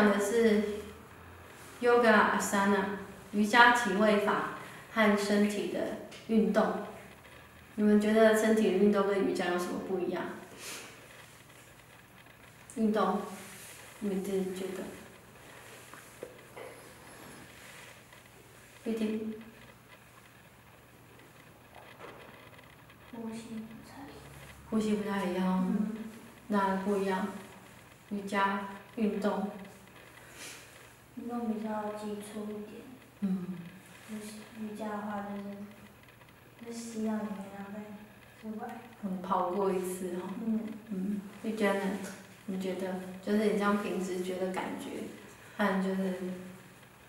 讲的是 Yoga Asana 瑜伽体位法和身体的运动。你们觉得身体的运动跟瑜伽有什么不一样？运动，你们自己觉得？玉婷，呼吸不太呼吸不太一样，嗯，哪不一样？瑜伽运动，运动比较基础一点，嗯，就是瑜伽的话就是，就是吸到里面然后再出来。嗯，跑过一次哈，嗯，嗯，玉娟呢？你觉得就是你这样平时觉得感觉，和就是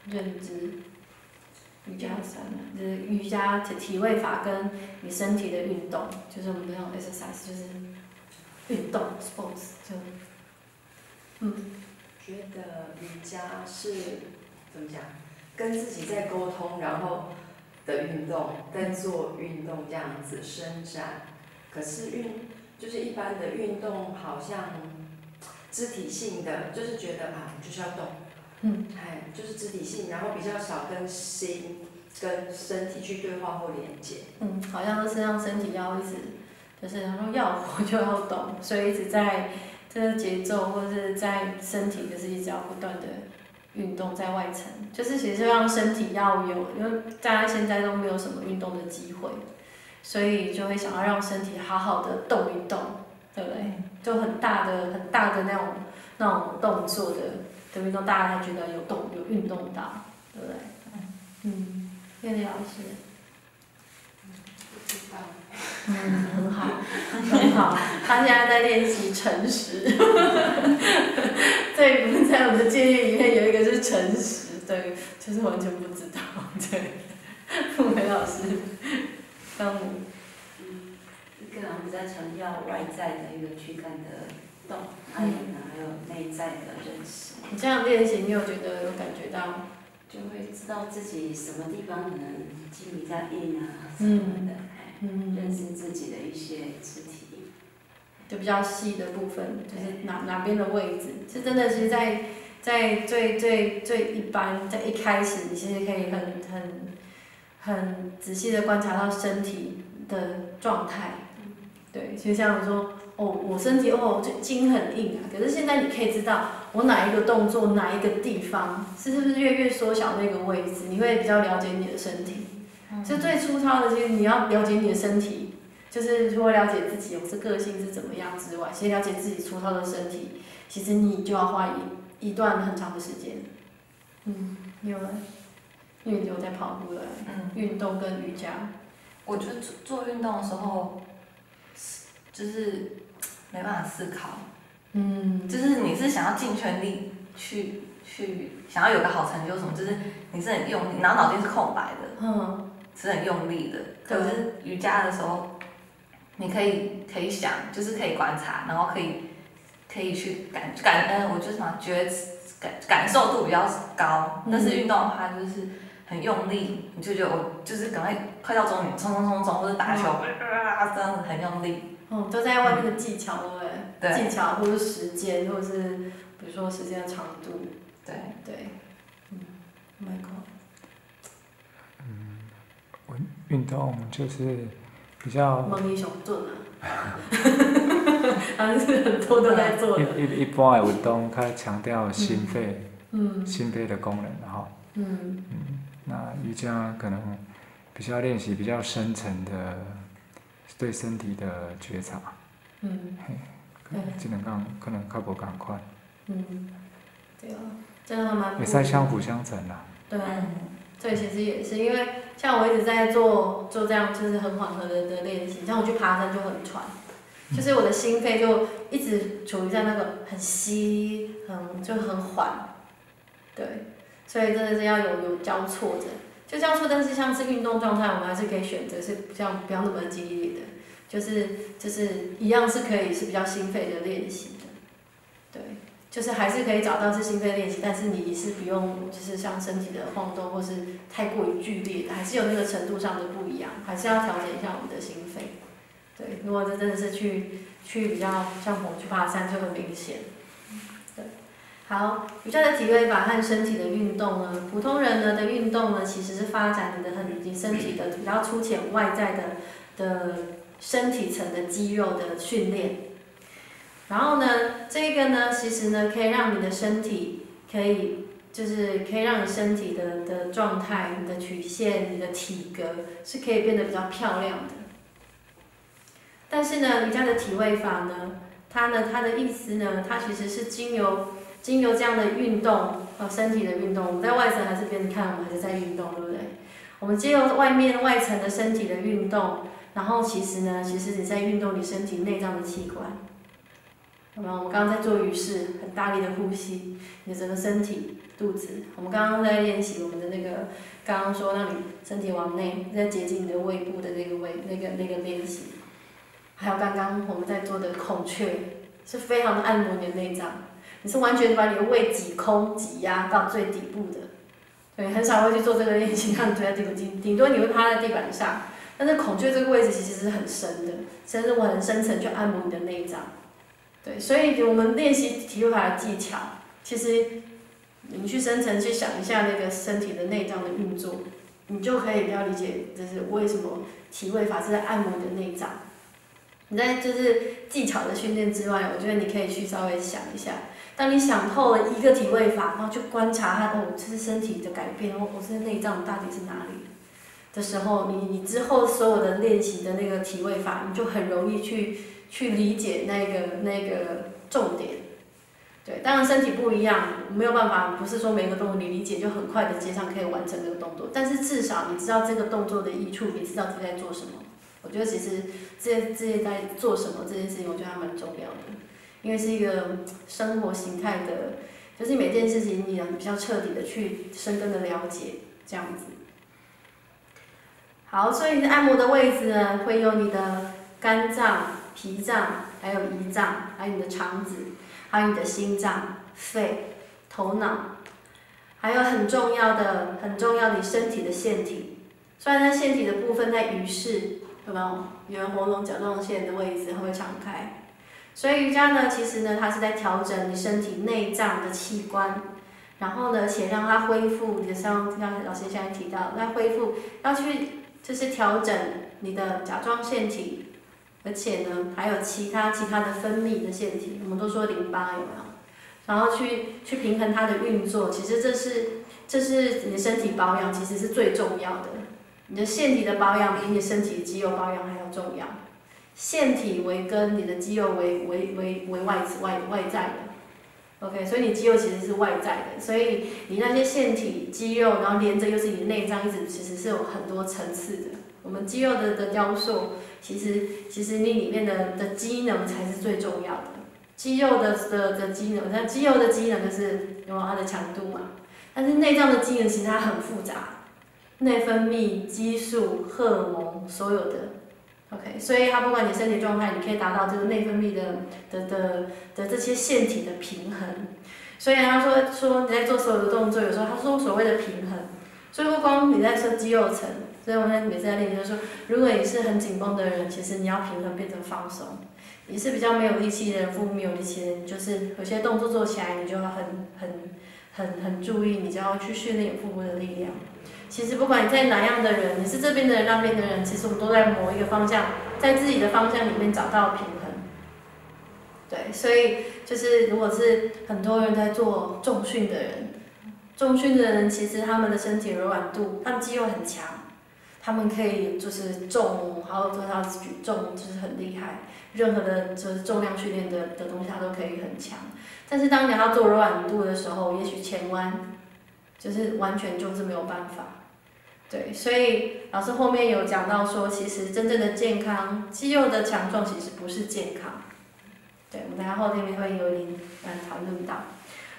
认知瑜伽三呢，就是瑜伽体体位法跟你身体的运动，就是我们那种 exercise，就是运动 sports 就，嗯觉得瑜伽是怎么讲，跟自己在沟通，然后的运动，在做运动这样子伸展。可是运就是一般的运动，好像肢体性的，就是觉得啊，就是要动，嗯，哎，就是肢体性，然后比较少跟心、跟身体去对话或连接。嗯，好像都是让身体要一直，就是然后要活就要动，所以一直在这个节奏或者是在身体就是一直要不断的运动在外层，就是其实让身体要有，因为大家现在都没有什么运动的机会，所以就会想要让身体好好的动一动，对不对？就很大的很大的那种那种动作的的运动，大家才觉得有动有运动到，对不对？嗯，叶丽老师。不知道。嗯，很好，很好。他现在在练习诚实。对，我们在我们的建议里面有一个是诚实，对，就是完全不知道。对，傅梅老师，刚母，嗯，一个人比较强调外在的一个躯干的动，还有呢还有内在的认识，你这样练习，你有觉得有感觉到？就会知道自己什么地方可能筋比较硬啊什么的，哎嗯认识自己的一些肢体。就比较细的部分，就是哪哪边的位置，是真的是在在最最最一般，在一开始，你其实可以很很很仔细的观察到身体的状态。对，就像你说，哦，我身体哦，这筋很硬啊，可是现在你可以知道我哪一个动作哪一个地方是是不是越越缩小那个位置，你会比较了解你的身体。就最粗糙的，其实你要了解你的身体，就是除了了解自己我是个性是怎么样之外，先了解自己粗糙的身体，其实你就要花一一段很长的时间。嗯，你有吗？因为你有在跑步了，嗯，运动跟瑜伽。我觉得做做运动的时候，就是没办法思考，嗯，就是你是想要尽全力去去想要有个好成就什么，就是你是很用力，然后脑筋是空白的，嗯是很用力的。可是瑜伽的时候，你可以可以想，就是可以观察，然后可以可以去感感恩，我就是什么觉感感受度比较高。但是运动的话，就是很用力，你就觉得我就是赶快快到终点，冲冲冲冲，或者打球，啊，真的很用力。嗯，都在外面的技巧，对不对？对技巧或者是时间，或者是比如说时间的长度，对，对。嗯，Michael。运动就是比较梦英雄盾啊，他是很多都在做的。一一一般的运动，它强调心肺、嗯。心肺的功能哈。嗯。嗯，那瑜伽可能比较练习比较深层的对身体的觉察，嗯。可能这两讲可能较无共款，嗯，对啊，这样还蛮不会使相辅相成啦。对啊，嗯，这其实也是因为像我一直在做做这样就是很缓和的的练习，像我去爬山就很喘，就是我的心肺就一直处于在那个很吸很就很缓，对，所以真的是要有有交错着，就交错，但是像是运动状态，我们还是可以选择是这样不要那么激烈的，就是就是一样是可以是比较心肺的练习的，对。就是还是可以找到是心肺练习，但是你是不用就是像身体的晃动或是太过于剧烈，还是有那个程度上的不一样，还是要调整一下我们的心肺。对，如果这真的是去去比较像我们去爬山就很明显。对，好，瑜伽的体位法和身体的运动呢，普通人呢的运动呢，其实是发展你的很你身体的比较粗浅外在的的身体层的肌肉的训练。然后呢，这个呢，其实呢，可以让你的身体可以就是可以让你身体的的状态、你的曲线、你的体格是可以变得比较漂亮的。但是呢，瑜伽的体位法呢，它呢，它的意思呢，它其实是经由经由这样的运动和身体的运动，我们在外层还是边看，我们还是在运动，对不对？我们借由外面外层的身体的运动，然后其实呢，其实你在运动你身体内脏的器官。那么？我们刚刚在做鱼式，很大力的呼吸，你的整个身体、肚子。我们刚刚在练习我们的那个，刚刚说让你身体往内，在接近你的胃部的那个胃那个那个练习。还有刚刚我们在做的孔雀，是非常的按摩你的内脏。你是完全把你的胃挤空、挤压到最底部的。对，很少会去做这个练习，让你推在地部，顶顶多你会趴在地板上。但是孔雀这个位置其实是很深的，甚至我很深层去按摩你的内脏。对，所以我们练习体位法的技巧，其实你去深层去想一下那个身体的内脏的运作，你就可以比较理解，就是为什么体位法是在按摩你的内脏。你在就是技巧的训练之外，我觉得你可以去稍微想一下，当你想透了一个体位法，然后去观察它，哦，这是身体的改变，哦，我这内脏到底是哪里的时候，你你之后所有的练习的那个体位法，你就很容易去。去理解那个那个重点，对，当然身体不一样，没有办法，不是说每个动作你理解就很快的接上可以完成这个动作，但是至少你知道这个动作的益处，你知道自己在做什么。我觉得其实这这些在做什么这件事情，我觉得还蛮重要的，因为是一个生活形态的，就是每件事情你能比较彻底的去深根的了解这样子。好，所以按摩的位置呢，会有你的肝脏。脾脏，还有胰脏，还有你的肠子，还有你的心脏、肺、头脑，还有很重要的、很重要你身体的腺体。虽然在腺体的部分在鱼式，有没有？有喉咙甲状腺的位置它会敞开。所以瑜伽呢，其实呢，它是在调整你身体内脏的器官，然后呢，且让它恢复。就像刚才老师现在提到，要恢复，要去就是调整你的甲状腺体。而且呢，还有其他其他的分泌的腺体，我们都说淋巴有没有？然后去去平衡它的运作，其实这是这是你的身体保养，其实是最重要的。你的腺体的保养比你身体的肌肉保养还要重要。腺体为根，你的肌肉为为为为外外外在的。OK，所以你肌肉其实是外在的，所以你那些腺体肌肉，然后连着又是你的内脏，一直其实是有很多层次的。我们肌肉的的雕塑。其实，其实你里面的的机能才是最重要的。肌肉的的的机能，那肌肉的机能就是有它的强度嘛。但是内脏的机能其实它很复杂，内分泌、激素、荷尔蒙，所有的，OK。所以它不管你身体状态，你可以达到这个内分泌的的的的这些腺体的平衡。所以他说说你在做所有的动作，有时候他说所谓的平衡，所以不光你在说肌肉层。所以我们每次在练就是说，如果你是很紧绷的人，其实你要平衡变成放松；你是比较没有力气的人，腹部没有力气的人，就是有些动作做起来，你就要很很很很注意，你就要去训练腹部的力量。其实不管你在哪样的人，你是这边的人那边的人，其实我们都在某一个方向，在自己的方向里面找到平衡。对，所以就是如果是很多人在做重训的人，重训的人其实他们的身体柔软度，他们肌肉很强。他们可以就是重，还有做到举重，就是很厉害。任何的就是重量训练的的东西，他都可以很强。但是当你要做柔软度的时候，也许前弯就是完全就是没有办法。对，所以老师后面有讲到说，其实真正的健康，肌肉的强壮其实不是健康。对，我们等下后面会有点嗯讨论到。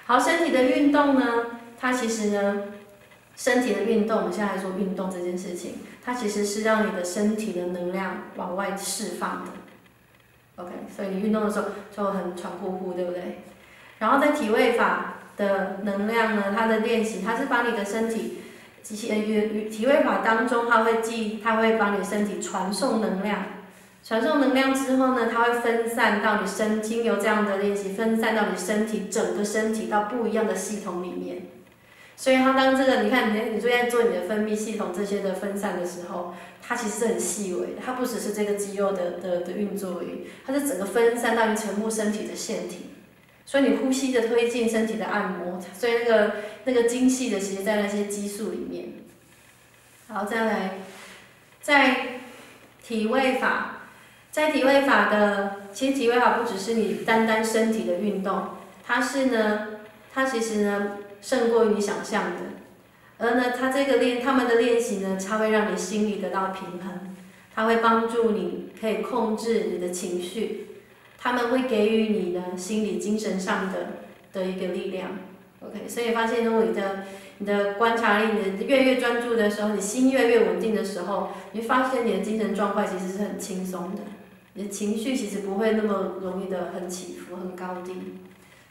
好，身体的运动呢，它其实呢，身体的运动，我们现在来说运动这件事情。它其实是让你的身体的能量往外释放的，OK，所以你运动的时候就很喘呼呼，对不对？然后在体位法的能量呢，它的练习，它是把你的身体，机器呃与与体位法当中，它会记，它会把你身体传送能量，传送能量之后呢，它会分散到你身，经由这样的练习分散到你身体整个身体到不一样的系统里面。所以它当这个，你看你你最在做你的分泌系统这些的分散的时候，它其实很细微，它不只是这个肌肉的的的运作而已，它是整个分散到你全部身体的腺体。所以你呼吸的推进，身体的按摩，所以那个那个精细的，其实在那些激素里面。好，再来，在体位法，在体位法的，其实体位法不只是你单单身体的运动，它是呢，它其实呢胜过于你想象的。而呢，他这个练他们的练习呢，它会让你心里得到平衡，它会帮助你可以控制你的情绪。他们会给予你的心理、精神上的的一个力量，OK，所以发现如果你的你的观察力你越越专注的时候，你心越越稳定的时候，你发现你的精神状态其实是很轻松的，你的情绪其实不会那么容易的很起伏、很高低。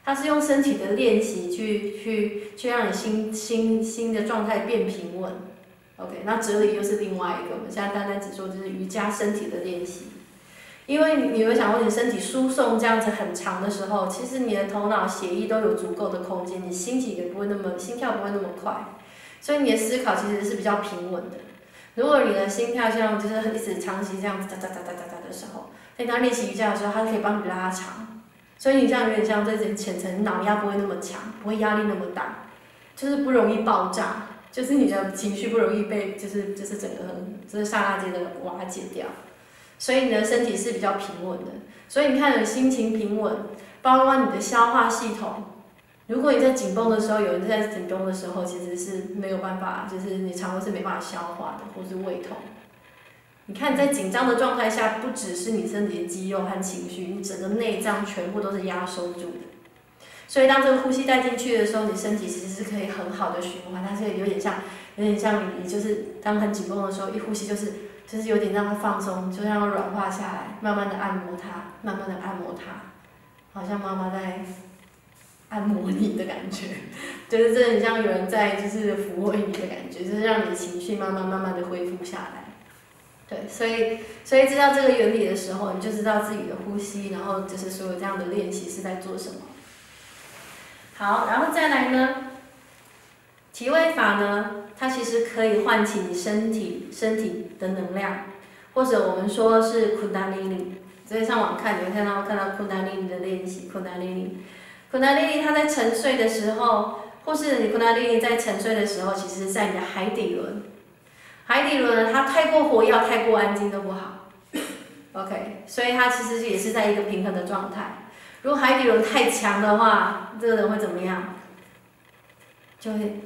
它是用身体的练习去去去让你心心心的状态变平稳，OK，那哲理又是另外一个，我们现在单单只说就是瑜伽身体的练习。因为你有想过，你身体输送这样子很长的时候，其实你的头脑、血液都有足够的空间，你心情也不会那么，心跳不会那么快，所以你的思考其实是比较平稳的。如果你的心跳像就是一直长期这样子哒哒哒哒哒哒的时候，在当练习瑜伽的时候，它可以帮你拉长，所以你像有点像在这浅层，脑压不会那么强，不会压力那么大，就是不容易爆炸，就是你的情绪不容易被就是就是整个就是刹那间的瓦解掉。所以你的身体是比较平稳的，所以你看你心情平稳，包括你的消化系统。如果你在紧绷的时候，有人在紧绷的时候，其实是没有办法，就是你肠胃是没办法消化的，或是胃痛。你看在紧张的状态下，不只是你身体的肌肉和情绪，你整个内脏全部都是压收住的。所以当这个呼吸带进去的时候，你身体其实是可以很好的循环，但是有点像，有点像你，就是当很紧绷的时候，一呼吸就是。就是有点让它放松，就让它软化下来，慢慢的按摩它，慢慢的按摩它，好像妈妈在按摩你的感觉，就是这很像有人在就是抚慰你的感觉，就是让你的情绪慢慢慢慢的恢复下来。对，所以所以知道这个原理的时候，你就知道自己的呼吸，然后就是所有这样的练习是在做什么。好，然后再来呢，体位法呢？它其实可以唤起你身体身体的能量，或者我们说是库达里尼。直接上网看，你会看到看到库达里尼的练习。库达里尼，库达里尼，它在沉睡的时候，或是你库达里尼在沉睡的时候，其实在你的海底轮。海底轮它太过活跃、太过安静都不好。OK，所以它其实也是在一个平衡的状态。如果海底轮太强的话，这个人会怎么样？就会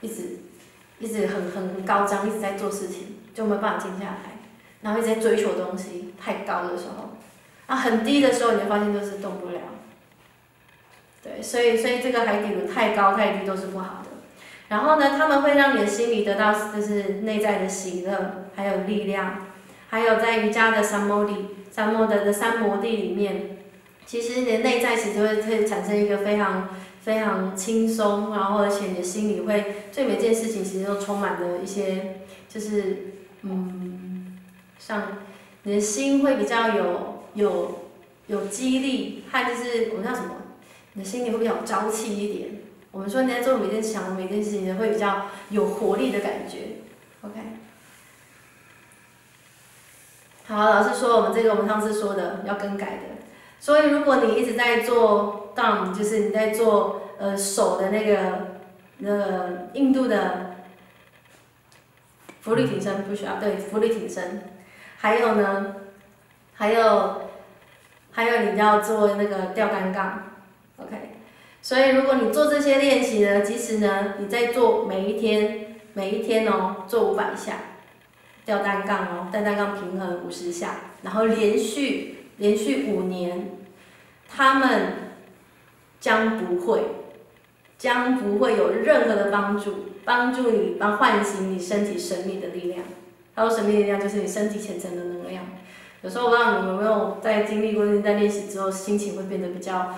一直。一直很很高张，一直在做事情，就没办法静下来，然后一直在追求东西，太高的时候，啊很低的时候，你会发现就是动不了。对，所以所以这个海底轮太高太低都是不好的。然后呢，他们会让你的心里得到就是内在的喜乐，还有力量，还有在瑜伽的三摩地、三摩的的三摩地里面，其实你的内在其实会会产生一个非常。非常轻松，然后而且你的心里会对每件事情其实都充满了一些，就是嗯，像你的心会比较有有有激励，还就是我们叫什么？你的心里会比较朝气一点。我们说你在做每件想每件事情会比较有活力的感觉。OK。好，老师说我们这个我们上次说的要更改的，所以如果你一直在做。down 就是你在做呃手的那个那个印度的浮力挺身不需要对浮力挺身，还有呢，还有还有你要做那个吊单杠所以如果你做这些练习呢，即使呢你在做每一天每一天哦做五百下吊单杠哦吊单杠平衡五十下，然后连续连续五年，他们。将不会，将不会有任何的帮助，帮助你帮唤醒你身体神秘的力量。他说神秘力量就是你身体潜层的能量。有时候我不知道你有没有在经历过在练习之后，心情会变得比较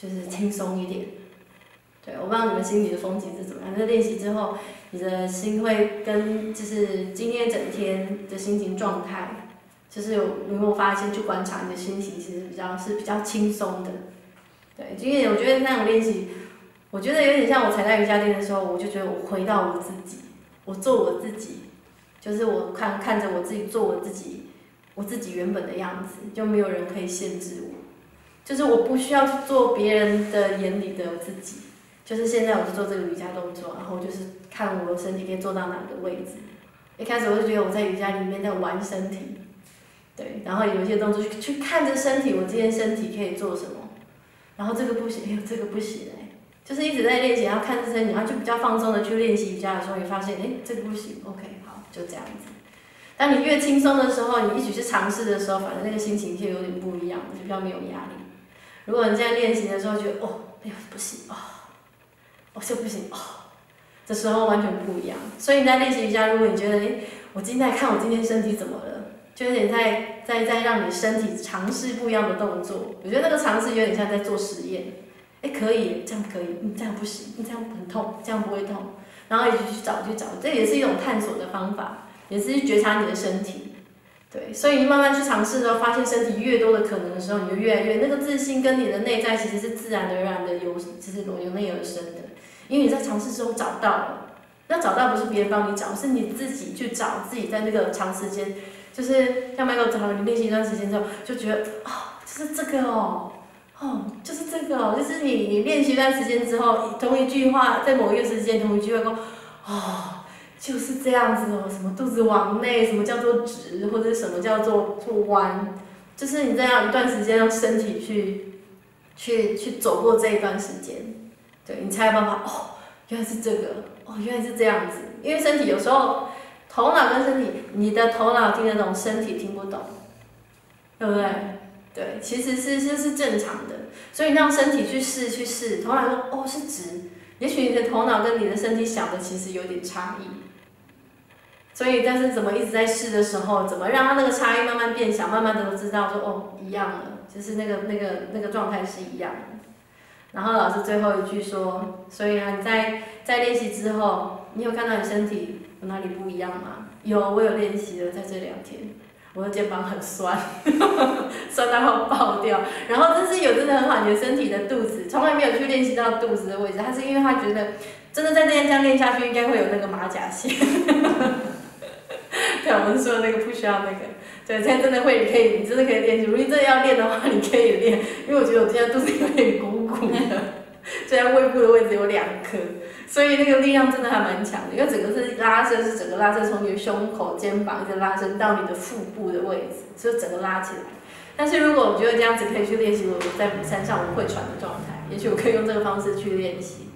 就是轻松一点。对，我不知道你们心里的风景是怎么样。在练习之后，你的心会跟就是今天整天的心情状态就是有有没有发现去观察你的心情，其实比较是比较轻松的。对，因为我觉得那种练习，我觉得有点像我踩在瑜伽垫的时候，我就觉得我回到我自己，我做我自己，就是我看看着我自己做我自己，我自己原本的样子，就没有人可以限制我，就是我不需要去做别人的眼里的自己。就是现在我就做这个瑜伽动作，然后就是看我身体可以做到哪个位置。一开始我就觉得我在瑜伽里面在玩身体，对，然后有一些动作去去看着身体，我今天身体可以做什么，然后这个不行，哎 这个不行哎，就是一直在练习，然后看着身体，然后就比较放松的去练习瑜伽的时候，你发现哎这个不行，OK 好就这样子。当你越轻松的时候，你一起去尝试的时候，反正那个心情就有点不一样，就比较没有压力。如果你在练习的时候觉得哦哎呀不行哦。哦，就不行哦，这时候完全不一样。所以你在练习瑜伽，如果你觉得，哎，我今天看我今天身体怎么了，就有点在在在让你身体尝试不一样的动作。我觉得那个尝试有点像在做实验。哎，可以，这样可以，你这样不行，你这样很痛，这样不会痛。然后一直去找去找，这也是一种探索的方法，也是去觉察你的身体。对，所以你慢慢去尝试的时候，发现身体越多的可能的时候，你就越来越那个自信跟你的内在其实是自然而然的由，就是由内而生的。因为你在尝试中找到了，那找到不是别人帮你找，是你自己去找，自己在那个长时间，就是像 Michael 找你练习一段时间之后，就觉得啊，就是这个哦，哦，就是这个哦，就是你你练习一段时间之后，同一句话在某一个时间同一句话说，哦，就是这样子哦，什么肚子往内，什么叫做直，或者什么叫做做弯，就是你这样一段时间让身体去去去走过这一段时间。对你才有办法哦，原来是这个哦，原来是这样子。因为身体有时候，头脑跟身体，你的头脑听得懂，身体听不懂，对不对？对，其实是是是正常的。所以让身体去试去试，头脑说哦是直，也许你的头脑跟你的身体想的其实有点差异。所以但是怎么一直在试的时候，怎么让它那个差异慢慢变小，慢慢的都知道说哦一样了，就是那个那个那个状态是一样的。然后老师最后一句说：“所以啊，你在在练习之后，你有看到你身体有哪里不一样吗？有，我有练习了，在这两天，我的肩膀很酸，酸到要爆掉。然后，但是有真的很好，你的身体的肚子从来没有去练习到肚子的位置，他是因为他觉得真的在这样这样练下去，应该会有那个马甲线。对，我们说那个不需要那个。”对，现在真的会可以，你真的可以练习。如果你真的要练的话，你可以练，因为我觉得我现在肚子有点鼓鼓的，现在胃部的位置有两颗，所以那个力量真的还蛮强的。因为整个是拉伸，是整个拉伸从你的胸口、肩膀一直拉伸到你的腹部的位置，就整个拉起来。但是如果我觉得这样子可以去练习我在山上我会喘的状态，也许我可以用这个方式去练习。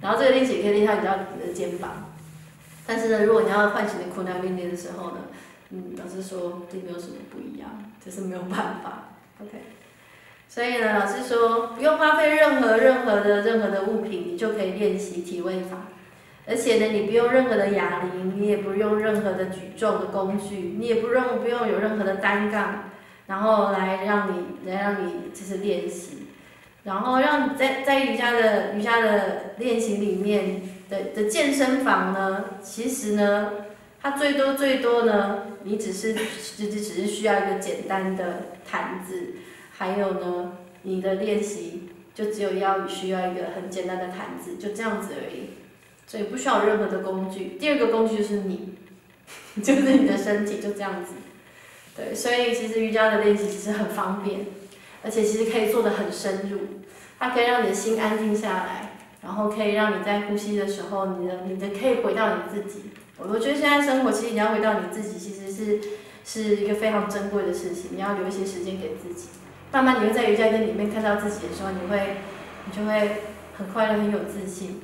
然后这个练习也可以练到你的肩膀。但是呢，如果你要唤醒你苦难面练的时候呢？嗯，老师说并没有什么不一样，就是没有办法。OK，所以呢，老师说不用花费任何任何的任何的物品，你就可以练习体位法。而且呢，你不用任何的哑铃，你也不用任何的举重的工具，你也不用不用有任何的单杠，然后来让你来让你就是练习，然后让在在瑜伽的瑜伽的练习里面的的健身房呢，其实呢。它最多最多呢，你只是只只只是需要一个简单的毯子，还有呢，你的练习就只有要需要一个很简单的毯子，就这样子而已，所以不需要任何的工具。第二个工具就是你，就是你的身体，就这样子。对，所以其实瑜伽的练习其实很方便，而且其实可以做的很深入，它可以让你的心安静下来，然后可以让你在呼吸的时候，你的你的可以回到你自己。我我觉得现在生活其实你要回到你自己，其实是是一个非常珍贵的事情。你要留一些时间给自己，慢慢你会在瑜伽垫里面看到自己的时候，你会你就会很快乐、很有自信。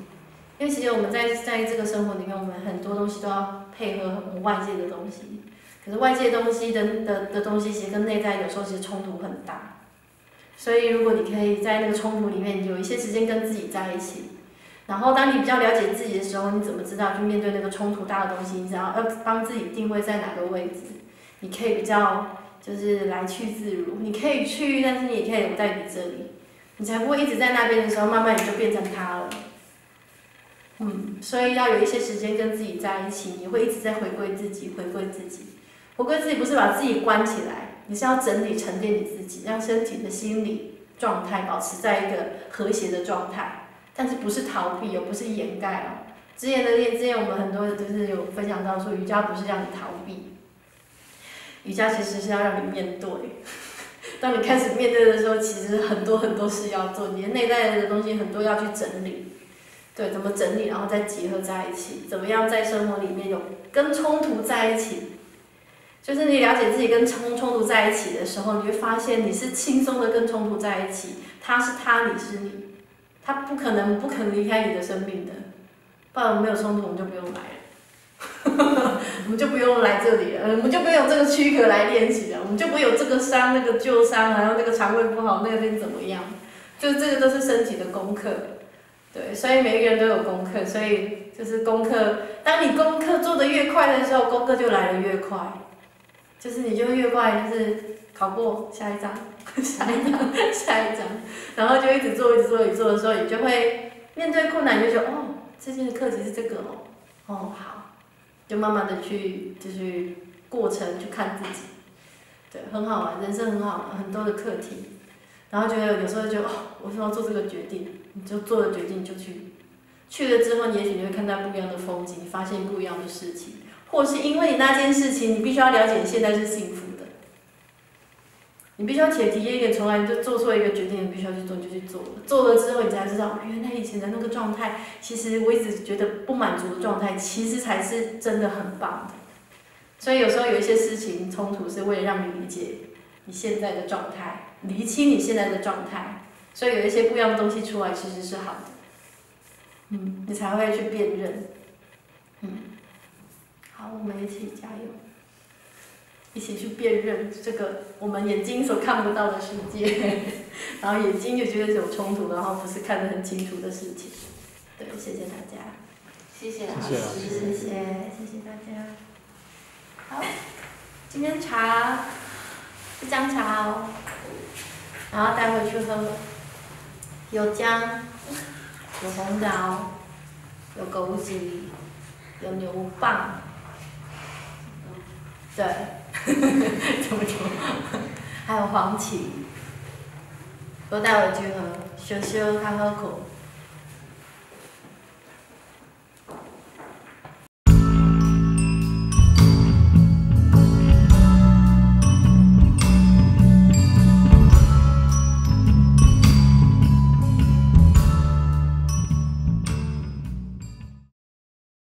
因为其实我们在在这个生活里面，我们很多东西都要配合很外界的东西，可是外界东西的的的东西其实跟内在有时候其实冲突很大。所以如果你可以在那个冲突里面有一些时间跟自己在一起。然后，当你比较了解自己的时候，你怎么知道去面对那个冲突大的东西？你知道要帮自己定位在哪个位置？你可以比较就是来去自如，你可以去，但是你也可以留在你这里，你才不会一直在那边的时候，慢慢你就变成他了。嗯，所以要有一些时间跟自己在一起，你会一直在回归自己，回归自己。回归自己不是把自己关起来，你是要整理沉淀你自己，让身体的心理状态保持在一个和谐的状态，但是不是逃避哦，不是掩盖哦。之前的练，之前我们很多就是有分享到说，瑜伽不是让你逃避，瑜伽其实是要让你面对。当你开始面对的时候，其实很多很多事要做，你的内在的东西很多要去整理。对，怎么整理，然后再结合在一起，怎么样在生活里面有跟冲突在一起？就是你了解自己跟冲冲突在一起的时候，你会发现你是轻松的跟冲突在一起，他是他，你是你，他不可能不肯离开你的生命的，不然没有冲突，我们就不用来了，我们就不用来这里了，我们就不用这个躯壳来练习了，我们就不会有这个伤、那个旧伤，然后那个肠胃不好，那边怎么样？就这个都是身体的功课。对，所以每一个人都有功课，所以就是功课。当你功课做得越快的时候，功课就来得越快，就是你就越快，就是考过下一章，下一章，下一章，然后就一直做，一直做，一直做的时候，你就会面对困难，你就觉得哦，这件课题是这个哦，哦好，就慢慢的去就是过程去看自己，对，很好玩，人生很好玩，很多的课题，然后觉得有时候就哦，我说要做这个决定。你就做了决定就去，去了之后，你也许你会看到不一样的风景，发现不一样的事情，或是因为你那件事情，你必须要了解你现在是幸福，你必须要且体验一点，从来就做错一个决定，你必须要去做就去做，做了之后你才知道，原来以前的那个状态，其实我一直觉得不满足的状态，其实才是真的很棒的。所以有时候有一些事情冲突，是为了让你理解你现在的状态，厘清你现在的状态。所以有一些不一样的东西出来，其实是好的，嗯，你才会去辨认，嗯，好，我们一起加油，一起去辨认这个我们眼睛所看不到的世界，然后眼睛就觉得有冲突，然后不是看得很清楚的事情，对，谢谢大家，谢谢老谢谢老师，谢谢，谢谢大家，好，今天茶是姜茶哦，然后带回去喝。有姜，有红枣，有枸杞，有牛蒡，对，怎么说？还有黄芪，都带回去喝，烧烧较好口。